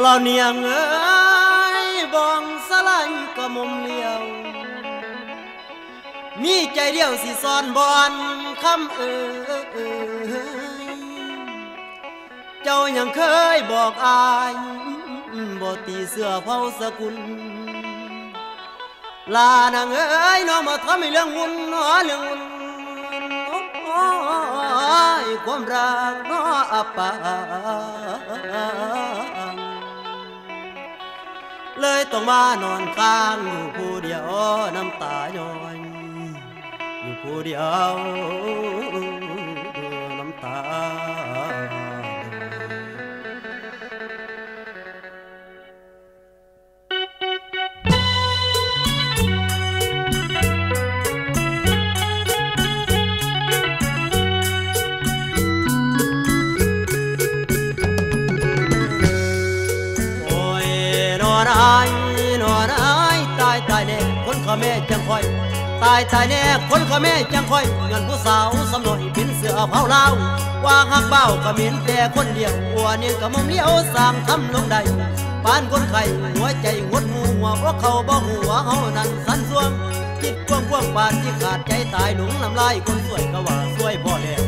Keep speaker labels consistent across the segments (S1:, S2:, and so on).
S1: เราเนียงเอ้ยบองสลายกระมุมเลียว มีใจเดียวสิสอนบอนคำเอ่ยเจ้ายังเคยบอกอายบ่ตีเสื้อเผาสกุล ลานางเอ้ยน้องมาทำให้เรื่องวุ่นน้อเรื่องวุ่นโอ้ความรักน้ออับปา เลยต้องมานอนค้างอยู่ผู้เดียวน้ำตาย้อยอยู่ผู้เดียวน้ำตา ขาแม่จังคอย ตายตายแน่คนเขาแม่จังคอยเงินผู้สาวสำน่อยเป็นเสือเผาเลาว่าหักเบ้าก็เหม็นแต่คนเดียวอัวเนี่ยก็มองเลี้ยวสางทำลงใดปานคนไข้หัวใจหดหูหัวเพราะเขาบ่หัวเฮานั้นสันสวงจิตกว้างกว้างปานที่ขาดใจตายหลงน้ำลายคนสวยก็ว่าสวยพอแล้ว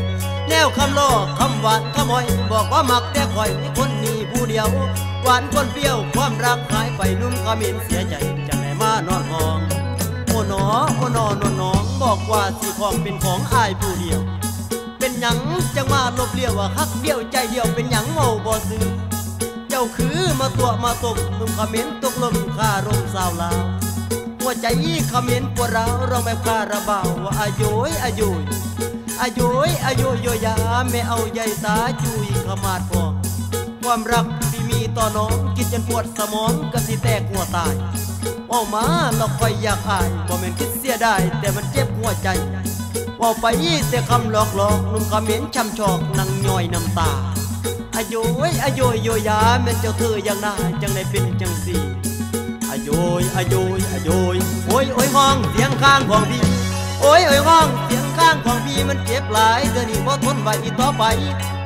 S1: แนวคำล้อคำหวานคำหอยบอกว่ามักแต่คอยคนนี้ผู้เดียว หวานคนเปรี้ยวความรักหายไปนุ่มขมิ้นเสียใจจะไหนมานอนมอง หนอโอนอนอนน้องบอกว่าสีของเป็นของอายผู้เดียว เป็นหยังจังมาลบเลียวว่าฮักเดียวใจเดียวเป็นหยังเมาบ่ซื้อเจ้าคือมาตัวมาตบนุ่มขมิ้นตกลมคารมสาวลาวหัวใจขมิ้นปวดร้าวเราแบบคาราบาวว่าอายุยอายุยอายุยอายุยโยยาไม่เอาใยตาจุยขมาดพองความรักที่มีต่อน้องกินจนปวดสมองก็สิแตกหัวตาย ว่ามาเราคอยอยากอายบ่แม่นคิดเสียได้แต่มันเจ็บหัวใจว่าไปแต่คำหลอกหลอกนุ่มคำเหม็นช้ำชอกนั่งย่อยน้ำตาอายุยอายุยโยยาแม่นเจ้าเธออย่างน่าจังได้เป็นจังสี่อายุยอายุยอายุยโอ้ยโอ้ยห้องเสียงข้างของพี่โอ้ยโอ้ยห้องเสียงข้างของพี่มันเจ็บหลายเดี๋ยวนี้บ่ทนไหวอีกต่อไป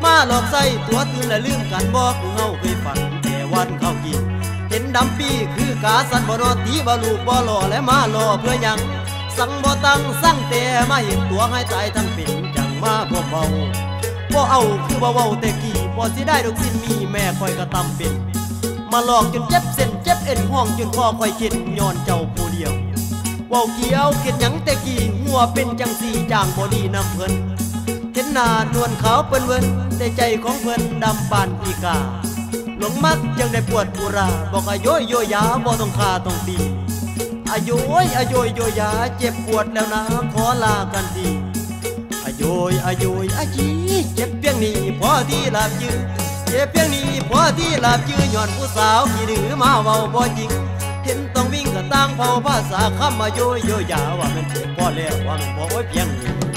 S1: มาหลอกใส่ตัวตื่นและลืมกันบอกเฮาเคยฝันแต่วันเข้ากิน เห็นดำปีคือกาสันบนอตีบ่ลูกบ่หล่อและมาหล่อเพื่อยัง สั่งบ่ตั้งสั่งแต่มาเห็นตัวให้ตายทั้งเป็นจังมาพวกเบาบ่เอาคือบ่เว้าแต่กี้บ่สิได้ดอกสิ้นมีแม่คอยกระตำเป็น มาหลอกจนเจ็บเส้นเจ็บเอ็นห้องจนพ่อคอยคิดย้อนเจ้าผู้เดียวเว้าเกี่ยวเข็ดหยังแต่กี้หัวเป็นจังสีจางบอดีน้ำเพิ่นเห็นหน้านวลขาวเปิ้นเวินแต่ใจของเพิ่นดำปานอีกา หลงมักยังได้ปวดอุรา บอกอายุยโยยาบ่ต้องคาต้องตีอายุยอายุยโยยาเจ็บปวดแล้วนะขอลากันดีอายุยอายุยอาจีเจ็บเพียงนี้พอที่หลับยืนเจ็บเพียงนี้พอที่หลับยืนย้อนผู้สาวที่ดื้อมาเว้าบ่จริงเห็นต้องวิ่งก็ต่างเผาภาษาคำมาโยยโยยาว่ามันเจ็บพอแล้วว่ามันพอไว้เพียงนี้